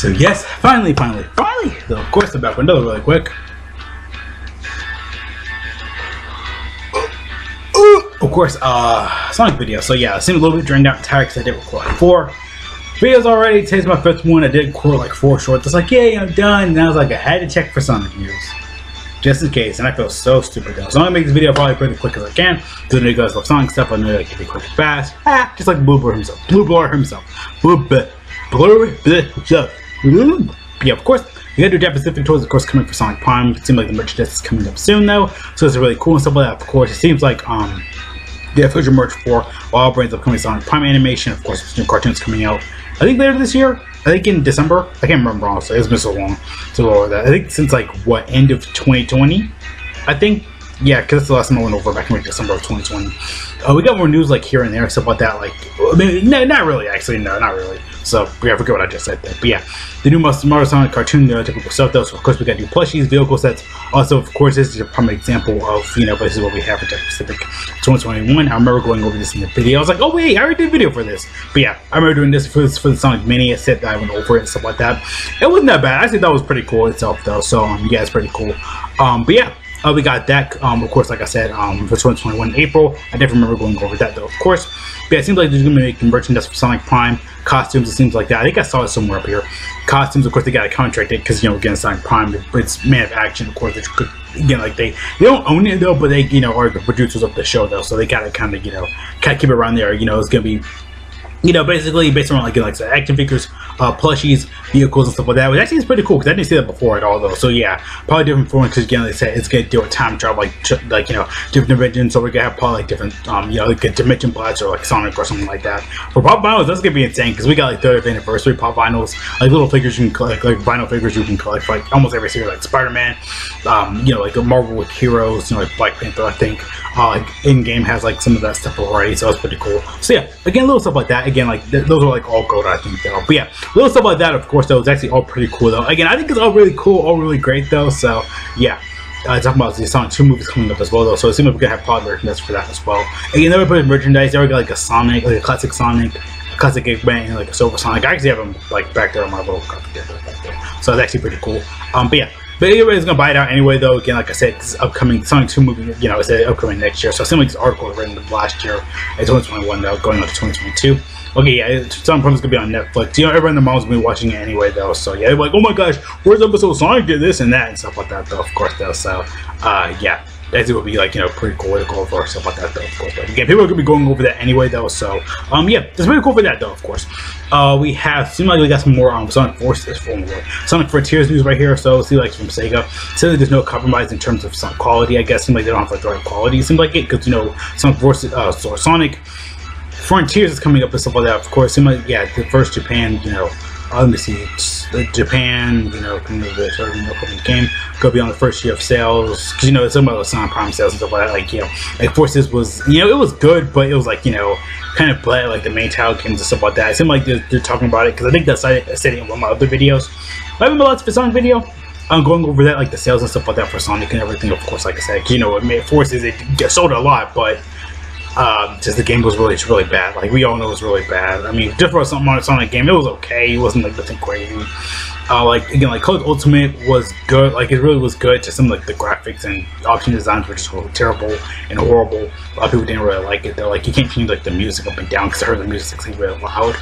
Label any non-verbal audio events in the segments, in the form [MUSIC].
So yes, finally, finally, finally, so of course, I'm back window really quick. Of course, uh, Sonic video. So yeah, it seemed a little bit drained out and tired because I did record like four videos already. Today's my fifth one. I did record like four shorts. It's like, yay, I'm done. And I was like, I had to check for Sonic news. Just in case, and I feel so stupid though. So I'm gonna make this video probably pretty quick as I can. Because you guys love Sonic stuff. I know I can be quick and fast. Ah, just like Blue Blur himself. Blue Blur himself. Blue Blur. Blur himself. Yeah, of course. You do that Pacific tours, of course, coming for Sonic Prime. It seems like the merchandise is coming up soon, though, so it's really cool and stuff like that. Of course, it seems like um, the official merch for all brands upcoming Sonic Prime animation. Of course, there's new cartoons coming out. I think later this year. I think in December. I can't remember honestly. It's been so long. So over that. I think since like what end of 2020. I think yeah, because that's the last time I went over back in December of 2020. Uh, we got more news like here and there, stuff like that. Like, I mean, no, not really. Actually, no, not really. So yeah, I forget what I just said there. But yeah, the new Mario Sonic cartoon, the typical stuff though. So of course we got new plushies, vehicle sets. Also, of course, this is a prime example of you know, this is what we have for JAKKS Pacific 2021. I remember going over this in the video. I was like, oh wait, I already did a video for this. But yeah, I remember doing this for this for the Sonic Mania set that I went over it and stuff like that. It wasn't that bad. I think that was pretty cool itself though. So um, yeah, it's pretty cool. Um, but yeah. Uh, we got that, um, of course, like I said, um, for 2021 April. I definitely remember going over that, though, of course. But yeah, it seems like they're going to be making merchandise for Sonic Prime. Costumes, it seems like that. I think I saw it somewhere up here. Costumes, of course, they got a contract it, because, you know, again, Sonic Prime, it's Man of Action, of course, which could, again, like, they, they don't own it, though, but they, you know, are the producers of the show, though, so they got to kind of, you know, kind of keep it around there. You know, it's going to be you know, basically based on like like so action figures, uh, plushies, vehicles, and stuff like that. Which actually is pretty cool because I didn't see that before at all, though. So yeah, probably different forms because again, like I said, it's gonna deal with time travel, like like you know, different dimensions. So we're gonna have probably like different, um, you know, like a dimension plots or like Sonic or something like that. For pop vinyls, that's gonna be insane because we got like 30th anniversary pop vinyls, like little figures you can collect, like vinyl figures you can collect, like almost every series, like Spider Man, um, you know, like Marvel with heroes, you know, like Black Panther, I think. Uh, like in game has like some of that stuff already, so it's pretty cool. So yeah, again, little stuff like that. Again, like th those are like all gold, I think, though. But yeah, little stuff like that, of course, though, is actually all pretty cool, though. Again, I think it's all really cool, all really great, though. So yeah. Uh, talking about the Sonic 2 movies coming up as well, though, so it seems like we're gonna have pod merchandise for that as well. Again, they were putting merchandise, they already got like a Sonic, like a classic Sonic, a classic Eggman, and like a Silver Sonic. I actually have them like back there on my little there. So it's actually pretty cool. Um, but yeah, but everybody's gonna buy it out anyway, though. Again, like I said, this upcoming Sonic 2 movie, you know, it's upcoming next year. So seems like this article written last year, it's 2021, though, going on to 2022. Okay, yeah, Sonic Prime is gonna be on Netflix. You know, everyone in the mall's gonna be watching it anyway, though. So yeah, like, oh my gosh, where's episode Sonic did this and that and stuff like that, though. Of course, though. So, uh, yeah that would be like you know pretty cool to go over stuff like that though of course. But again people are gonna be going over that anyway though so um yeah it's pretty cool for that though of course. Uh we have seem like we got some more um Sonic Forces from Sonic Frontiers news right here so see like from Sega seems like there's no compromise in terms of some quality I guess. Seems like they don't have like the right quality. It seems like it because you know Sonic Forces uh so Sonic Frontiers is coming up and stuff like that of course. Seems like yeah the first Japan you know me see, Japan, you know, the sort of you game go beyond the first year of sales because you know some of those Sonic Prime sales and stuff like that. Like you know, like Forces was you know it was good, but it was like you know kind of bad like the main title games and stuff like that. It seemed like they're, they're talking about it because I think that's I said it in one of my other videos. I have a Let's for Sonic video. I'm going over that like the sales and stuff like that for Sonic and everything. Of course, like I said, you know, it made Forces it sold a lot, but um, just the game was really, really bad. Like we all know it was really bad. I mean, just for a Sonic game, it was okay. It wasn't like nothing crazy. Uh, like again, like Colors Ultimate was good. Like it really was good. To some like the graphics and option designs were just really terrible and horrible. A lot of people didn't really like it. They're like you can't change like the music up and down because I heard the music like really loud.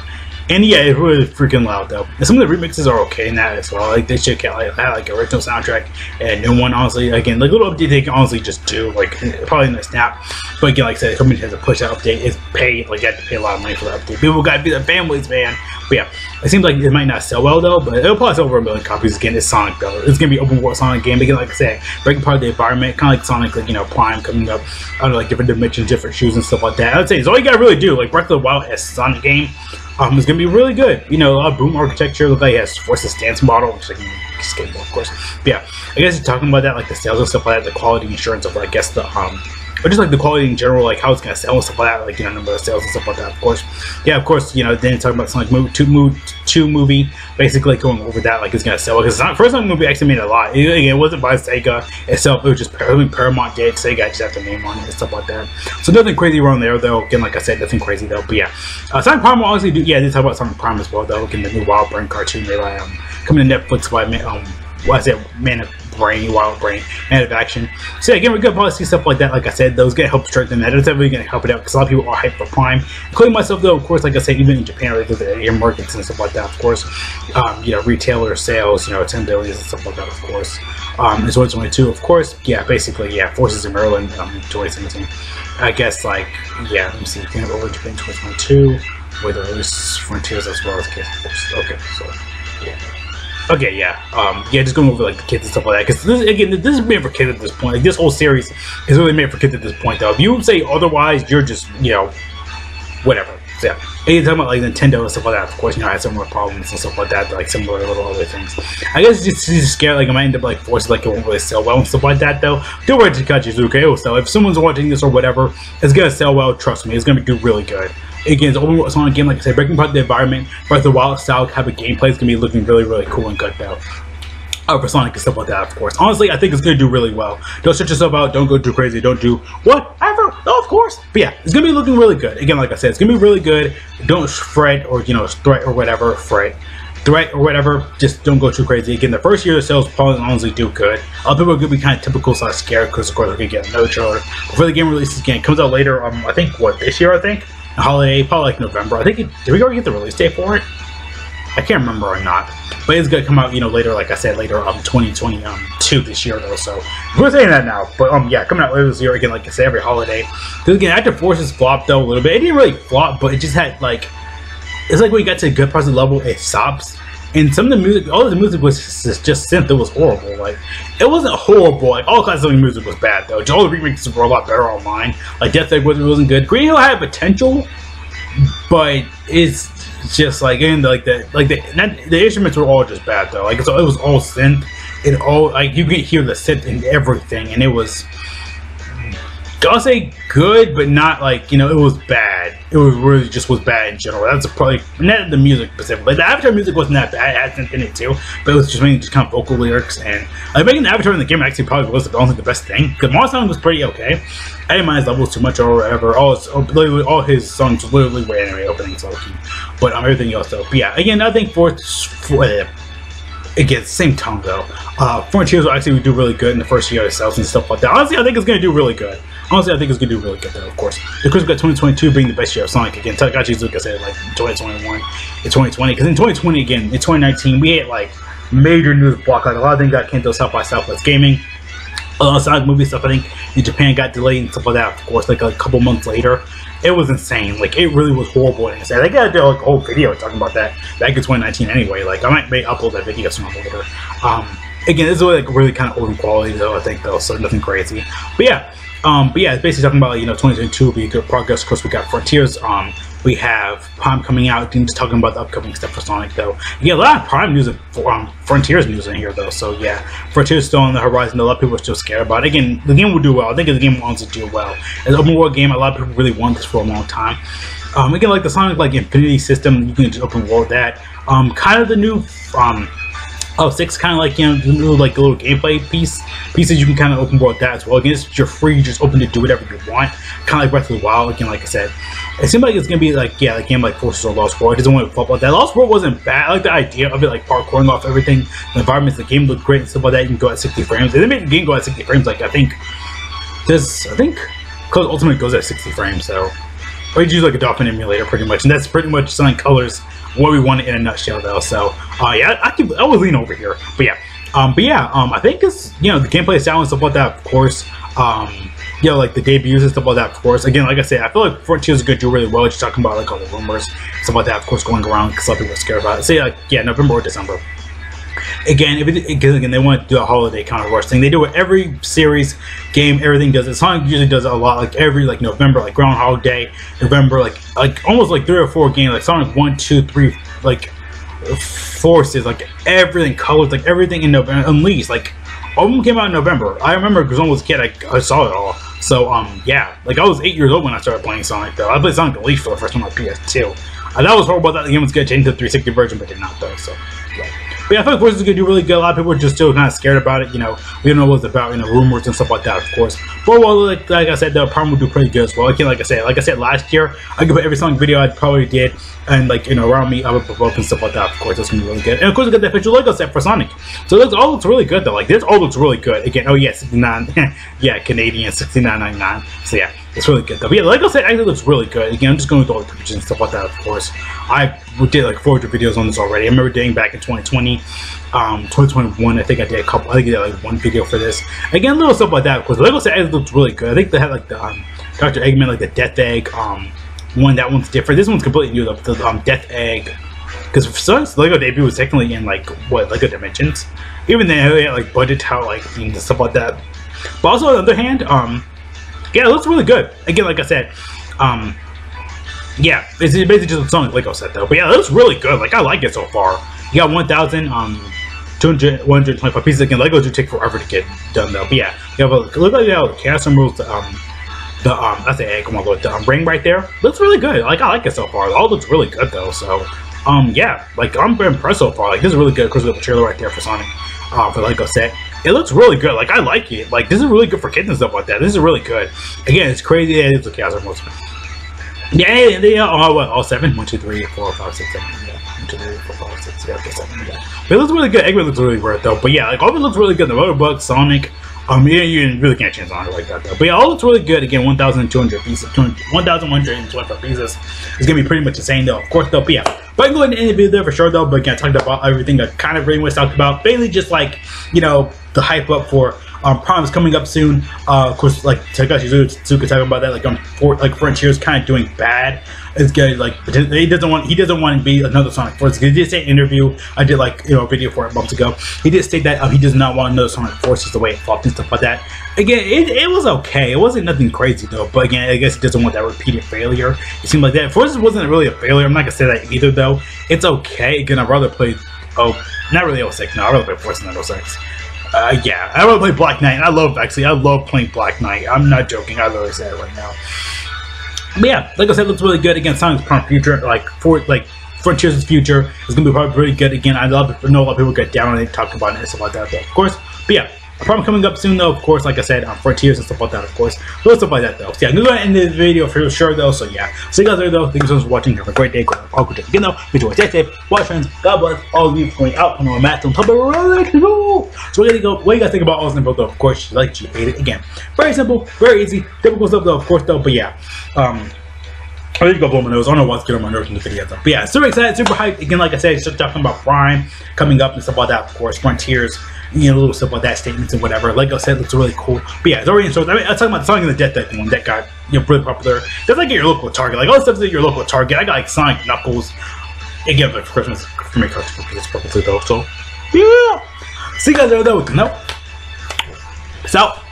And yeah, it's really freaking loud though. And some of the remixes are okay in that as well. Like they should get like have like original soundtrack and new one. Honestly, again, like little update they can honestly just do like probably in the snap. But again, like I said, company has to push that update. It's pay like you have to pay a lot of money for the update. People gotta be the families, man. But yeah, it seems like it might not sell well though, but it'll probably sell over a million copies. Again, it's Sonic though. It's gonna be open world Sonic game. Again, like I said, breaking part of the environment, kind of like Sonic, like you know, Prime coming up out of like different dimensions, different shoes and stuff like that. I would say it's all you gotta really do. Like Breath of the Wild as Sonic game um, it's gonna be really good. You know, a lot of boom architecture. Look like it has Forces stance model, which like skateboard, of course. But yeah, I guess you're talking about that, like the sales and stuff like that, the quality insurance of, I guess, the um, or just like the quality in general, like how it's gonna sell and stuff like that, like you know number of sales and stuff like that. Of course, yeah, of course, you know then talking about movie, two, move, two movie, basically going over that like it's gonna sell because not first Sonic movie actually made a lot. It, it wasn't by Sega itself; it was just Paramount did. Sega just have the name on it and stuff like that. So nothing crazy wrong there though. Again, like I said, nothing crazy though. But yeah, uh, Sonic Prime honestly do. Yeah, they talk about Sonic Prime as well though. Again, the new WildBrain cartoon they like um coming to Netflix by um what is it Man of brain, wild brain, of action. So again, gonna probably see stuff like that. Like I said, those gonna help strengthen that. It's definitely gonna help it out because a lot of people are hyped for Prime, including myself. Though, of course, like I said, even in Japan, like the air markets and stuff like that. Of course, um, you know, retailer sales, you know, 10 billion and stuff like that. Of course, um, in 2022, of course, yeah, basically, yeah, Forces in Maryland, um, 2017. I guess like yeah, let me see, Game over Japan 2022 with the release Frontiers as well as Case Okay, so yeah. Okay, yeah, um, yeah, just going over like the kids and stuff like that. Because this, again, this is made for kids at this point. Like this whole series is really made for kids at this point. Though, if you say otherwise, you're just you know, whatever. So, yeah, and you're talking about like Nintendo and stuff like that. Of course, you know, I had similar problems and stuff like that. Like similar little other things. I guess it's just scared. Like I might end up like forced like it won't really sell well and stuff like that. Though, don't worry, Takashi Iizuka. It will sell. If someone's watching this or whatever, it's gonna sell well. Trust me, it's gonna do really good again, it's open world Sonic game, like I said, breaking apart the environment, but the wild style type of gameplay is gonna be looking really, really cool and good though. Uh, for Sonic and stuff like that, of course. Honestly, I think it's gonna do really well. Don't stress yourself out. Don't go too crazy. Don't do whatever. No, of course. But yeah, it's gonna be looking really good. Again, like I said, it's gonna be really good. Don't fret or you know threat or whatever. Fret threat or whatever, just don't go too crazy. Again, the first year the sales probably honestly do good. Other people are gonna be kind of typical slash scared because of course they're gonna get no trailer. Before the game releases again, it comes out later. Um, I think what this year I think holiday, probably like November. I think it, did we already get the release date for it? I can't remember or not, but it's gonna come out, you know, later. Like I said, later, um, 2022 um, this year though. So we're saying that now, but um, yeah, coming out later this year again. Like I said, every holiday. Because again, Active Forces flopped though a little bit. It didn't really flop, but it just had like, it's like when you got to a good the level, it stops and some of the music, all of the music was just, just synth. It was horrible. Like it wasn't horrible. Like all kinds of music was bad though. All the remixes were a lot better online. Like Death Egg wasn't wasn't good. Green Hill had potential, but it's just like in like the like the the instruments were all just bad though. Like so it was all synth. It all like you could hear the synth in everything, and it was I'll say good, but not like you know it was bad. It was really just was bad in general. That's probably not the music. But the Avatar music wasn't that bad. It had in it too, but it was just mainly just kind of vocal lyrics and like making the Avatar in the game actually probably was the only the best thing. Because Mars Sound was pretty okay. I didn't mind his levels too much or whatever. All his, literally all his songs literally were anime openings, so but um everything else though. But yeah, again, I think for for again, same tone though. Uh, Frontiers will actually do really good in the first year itself and stuff like that. Honestly, I think it's gonna do really good. Honestly, I think it's gonna do really good though. Of course, course, we got 2022 being the best year of Sonic again. Takashi Iizuka said like 2021 and 2020 because in 2020 again, in 2019 we had like major news block. Like a lot of things got canceled South by Southwest Gaming. A lot of Sonic movie stuff I think in Japan got delayed and stuff like that. Of course, like a couple months later it was insane. Like it really was horrible. And I gotta do like a whole video talking about that back in 2019 anyway. Like I might may upload that video sooner later. Um, again, this is like really kind of old quality though. I think though, so nothing crazy. But yeah, um, but yeah, it's basically talking about you know 2022 will be good progress. Of course, we got Frontiers. Um, we have Prime coming out. Just talking about the upcoming stuff for Sonic though. Yeah, a lot of Prime news and um, Frontiers news in here though. So yeah, Frontiers still on the horizon. A lot of people are still scared about it. Again, the game will do well. I think the game wants to do well. It's an open world game. A lot of people really want this for a long time. Um, again, like the Sonic like Infinity system, you can just open world that. Um, kind of the new um Oh, six kind of like you know, little, like a little gameplay piece pieces you can kind of open world that as well. Again, it's, you're free, you're just open to do whatever you want. Kind of like Breath of the Wild. Again, like I said, it seems like it's gonna be like yeah, like game like Forces or Lost World. It doesn't want to flop about that. Lost World wasn't bad. I like the idea of it, like parkouring off everything, the environments, the game looked great and stuff like that. You can go at 60 frames. They made the game go at 60 frames. Like I think this, I think, because Ultimate goes at 60 frames, so. You use like a Dolphin emulator pretty much, and that's pretty much Sonic Colors what we want in a nutshell, though. So, uh, yeah, I, can I was lean over here, but yeah, um, but yeah, um, I think it's you know the gameplay style and stuff like that, of course. Um, you know, like the debuts and stuff like that, of course. Again, like I said, I feel like Frontiers to do really well. Just talking about like all the rumors, stuff like that, of course, going around because a lot of people are scared about it. Say like yeah, November or December. Again, if it, again they want to do a holiday kind of rush thing, they do it every series, game, everything does it. Sonic usually does it a lot, like every like November, like Groundhog Day, November, like like almost like three or four games, like Sonic one, two, three, like forces, like everything, colors, like everything in November, Unleashed, like all of them came out in November. I remember because when I was a kid, I, I saw it all. So um yeah, like I was eight years old when I started playing Sonic though. I played Sonic Elite for the first time on PS2. I thought it was horrible that the game was change to the 360 version, but did not though. So yeah. But yeah, I feel like is gonna do really good. A lot of people are just still kind of scared about it. You know, we don't know what it's about. You know, rumors and stuff like that, of course. But well, like, like I said, the problem will do pretty good as well. Again, like I said, like I said last year, I could put every Sonic video I probably did, and like you know, around me, I would provoke and stuff like that. Of course, that's gonna be really good. And of course, I got the official Lego set for Sonic. So looks all looks really good though. Like this all looks really good. Again, oh yeah, 69, [LAUGHS] yeah, Canadian 69.99. So yeah. It's really good though. But yeah, the Lego set actually looks really good. Again, I'm just going with all the pictures and stuff like that, of course. I did like 400 videos on this already. I remember doing back in 2020, um, 2021. I think I did a couple. I think I did like one video for this. Again, little stuff like that. because Lego set actually looks really good. I think they had like the um, Dr. Eggman, like the Death Egg um, one. That one's different. This one's completely new. The, the um, Death Egg. Because Sonic's Lego debut was technically in like what Lego Dimensions, even then they had like budget how like themes and stuff like that. But also on the other hand, um, yeah, it looks really good. Again, like I said, um, yeah, it's basically just a Sonic Lego set though. But yeah, looks really good. Like I like it so far. You got 1,000, um, 200, 125 pieces. Again, Legos do take forever to get done though. But yeah, you have a look like you have a canister moves. The, um, the um, that's the egg. Come on, look, the um, ring right there looks really good. Like I like it so far. It all looks really good though. So, um, yeah, like I'm impressed so far. Like this is really good. Of course, we got the trailer right there for Sonic, uh, for Lego set. It looks really good. Like I like it. Like this is really good for kids and stuff like that. This is really good. Again, it's crazy. Yeah, it's a canister moves. Yeah, yeah. Oh, what? All seven? One, two, three, four, five, six, seven. Yeah. One, two, three, four, five, six, yeah, seven. Yeah. But it looks really good. Eggman looks really great though. But yeah, like all of it looks really good. The Motorbug, Sonic. Um, yeah, you really can't change Sonic like that though. But yeah, all looks really good. Again, 1,200 pieces, 1,125 pieces. It's gonna be pretty much the same though. Of course though. But yeah, but I can go ahead and end the video there for sure though. But again, I talked about everything I kind of pretty much talked about. Mainly just like you know the hype up for um, Prime coming up soon. Uh, of course, like Takashi Iizuka talking about that, like um, for, like Frontier's kind of doing bad. It's good. Like he doesn't want he doesn't want to be another Sonic Force. He did say an interview. I did like you know a video for it months ago. He did state that uh, he does not want another Sonic Force just the way it flopped and stuff like that. Again, it, it was okay. It wasn't nothing crazy though. But again, I guess he doesn't want that repeated failure. It seemed like that. Forces wasn't really a failure. I'm not gonna say that either though. It's okay. Again, I'd rather play. Oh, not really 06. No, I'd rather play Force than 06. Uh, yeah, I want to play Black Knight. I love actually, I love playing Black Knight. I'm not joking. I literally say it right now. But yeah, like I said, looks really good. Again, Sonic's Prime Future, like for like Frontiers' future is gonna be probably pretty good. Again, I love to know a lot of people get down on it, talk about it, and stuff like that. Though, of course. But yeah, Probably coming up soon though, of course, like I said, um, Frontiers and stuff like that, of course. But stuff like that though. So yeah, I'm gonna end the video for sure though, so yeah. See you guys later though. Thank you so much for watching. Have a great day. go All good again though. Enjoy, stay safe, watch friends, God bless all of you going out on our mats on top of cool. So we're gonna go, what do you guys think about all this info though? Of course, you like, you hate it. Again, very simple, very easy, typical stuff though, of course though, but yeah. Um, I need to go blow my nose. I don't know what's getting on my nerves in the video though. But yeah, super excited, super hyped. Again, like I said, just talking about Prime coming up and stuff like that, of course. Frontiers, you know, little stuff like that, statements and whatever. Lego set looks really cool. But yeah, it's already in stores. I mean, I'm talking about Sonic and the Death Egg one that got you know really popular. That's like at your local Target. Like all the stuff at your local Target. I got like Sonic Knuckles. Again, for Christmas for me, Christmas purposes though. So yeah, see you guys there though. No, peace out.